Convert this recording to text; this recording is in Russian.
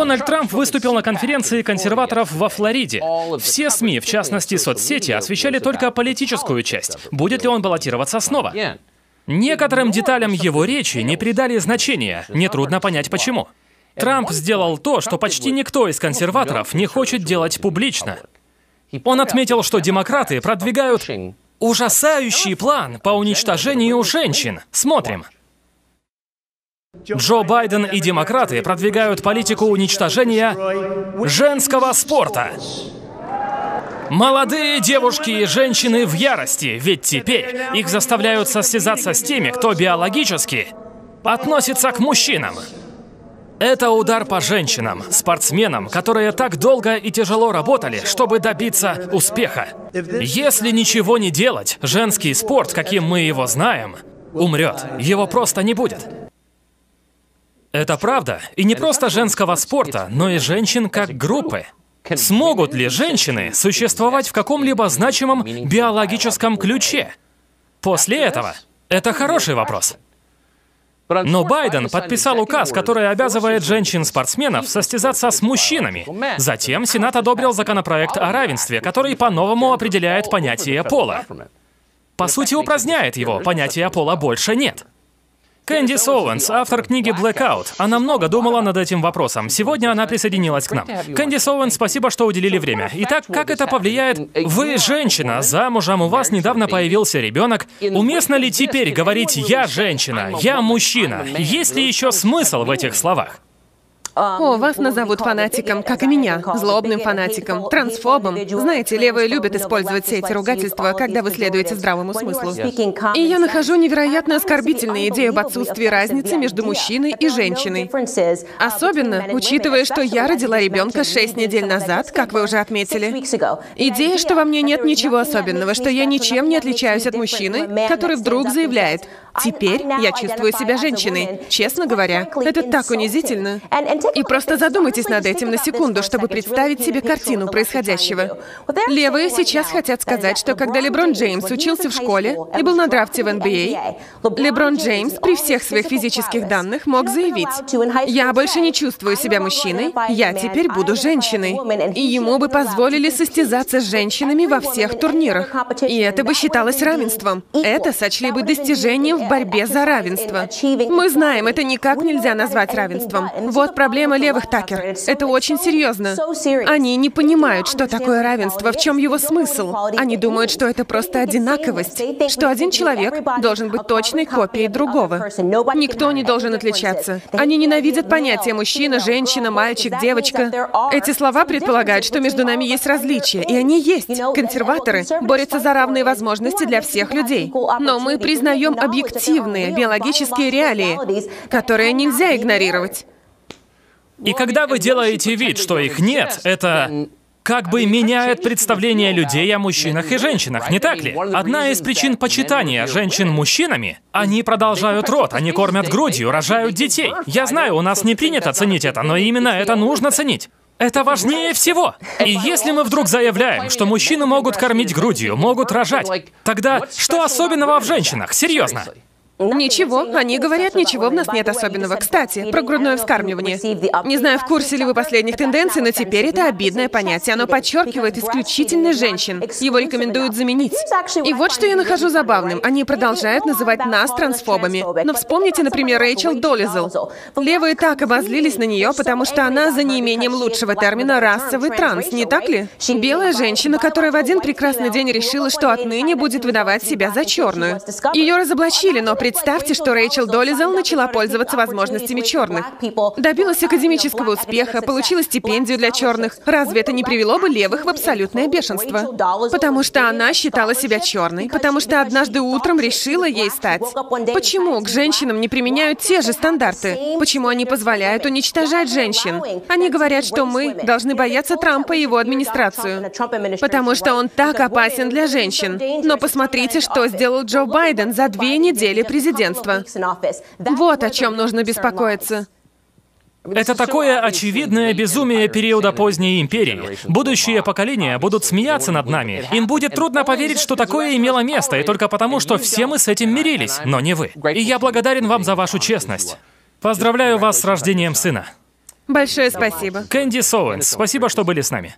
Дональд Трамп выступил на конференции консерваторов во Флориде. Все СМИ, в частности соцсети, освещали только политическую часть. Будет ли он баллотироваться снова? Некоторым деталям его речи не придали значения. Нетрудно понять почему. Трамп сделал то, что почти никто из консерваторов не хочет делать публично. Он отметил, что демократы продвигают ужасающий план по уничтожению женщин. Смотрим. Джо Байден и демократы продвигают политику уничтожения женского спорта. Молодые девушки и женщины в ярости, ведь теперь их заставляют состязаться с теми, кто биологически относится к мужчинам. Это удар по женщинам, спортсменам, которые так долго и тяжело работали, чтобы добиться успеха. Если ничего не делать, женский спорт, каким мы его знаем, умрет. Его просто не будет. Это правда. И не просто женского спорта, но и женщин как группы. Смогут ли женщины существовать в каком-либо значимом биологическом ключе? После этого? Это хороший вопрос. Но Байден подписал указ, который обязывает женщин-спортсменов состязаться с мужчинами. Затем Сенат одобрил законопроект о равенстве, который по-новому определяет понятие пола. По сути, упраздняет его, понятия пола больше нет. Кэндис Оуэнс, автор книги Blackout. Она много думала над этим вопросом. Сегодня она присоединилась к нам. Кэндис Оуэнс, спасибо, что уделили время. Итак, как это повлияет? Вы женщина, замужем, у вас недавно появился ребенок. Уместно ли теперь говорить «я женщина», «я мужчина»? Есть ли еще смысл в этих словах? О, вас назовут фанатиком, как и меня, злобным фанатиком, трансфобом. Знаете, левые любят использовать все эти ругательства, когда вы следуете здравому смыслу. И я нахожу невероятно оскорбительной идею об отсутствии разницы между мужчиной и женщиной. Особенно, учитывая, что я родила ребенка шесть недель назад, как вы уже отметили. Идея, что во мне нет ничего особенного, что я ничем не отличаюсь от мужчины, который вдруг заявляет, Теперь я чувствую себя женщиной. Честно говоря, это так унизительно. И просто задумайтесь над этим на секунду, чтобы представить себе картину происходящего. Левые сейчас хотят сказать, что когда Леброн Джеймс учился в школе и был на драфте в НБА, Леброн Джеймс при всех своих физических данных мог заявить, «Я больше не чувствую себя мужчиной, я теперь буду женщиной». И ему бы позволили состязаться с женщинами во всех турнирах. И это бы считалось равенством. Это сочли бы достижением в борьбе за равенство. Мы знаем, это никак нельзя назвать равенством. Вот проблема левых Такер. Это очень серьезно. Они не понимают, что такое равенство, в чем его смысл. Они думают, что это просто одинаковость, что один человек должен быть точной копией другого. Никто не должен отличаться. Они ненавидят понятие мужчина, женщина, мальчик, девочка. Эти слова предполагают, что между нами есть различия, и они есть. Консерваторы борются за равные возможности для всех людей. Но мы признаем объективность объективные биологические реалии, которые нельзя игнорировать. И когда вы делаете вид, что их нет, это как бы меняет представление людей о мужчинах и женщинах, не так ли? Одна из причин почитания женщин мужчинами — они продолжают род, они кормят грудью, рожают детей. Я знаю, у нас не принято ценить это, но именно это нужно ценить. Это важнее всего. И если мы вдруг заявляем, что мужчины могут кормить грудью, могут рожать, тогда что особенного в женщинах? Серьезно. Ничего, они говорят, ничего в нас нет особенного. Кстати, про грудное вскармливание. Не знаю, в курсе ли вы последних тенденций, но теперь это обидное понятие. Оно подчеркивает исключительно женщин. Его рекомендуют заменить. И вот что я нахожу забавным. Они продолжают называть нас трансфобами. Но вспомните, например, Рэйчел Долизел. Левые так обозлились на нее, потому что она за неимением лучшего термина расовый транс, не так ли? Белая женщина, которая в один прекрасный день решила, что отныне будет выдавать себя за черную. Ее разоблачили, но при Представьте, что Рэйчел Долизел начала пользоваться возможностями черных. Добилась академического успеха, получила стипендию для черных. Разве это не привело бы левых в абсолютное бешенство? Потому что она считала себя черной, потому что однажды утром решила ей стать. Почему к женщинам не применяют те же стандарты? Почему они позволяют уничтожать женщин? Они говорят, что мы должны бояться Трампа и его администрацию, потому что он так опасен для женщин. Но посмотрите, что сделал Джо Байден за две недели президента президентства. Вот о чем нужно беспокоиться. Это такое очевидное безумие периода поздней империи. Будущие поколения будут смеяться над нами. Им будет трудно поверить, что такое имело место, и только потому, что все мы с этим мирились, но не вы. И я благодарен вам за вашу честность. Поздравляю вас с рождением сына. Большое спасибо. Кэнди Соуэнс, спасибо, что были с нами.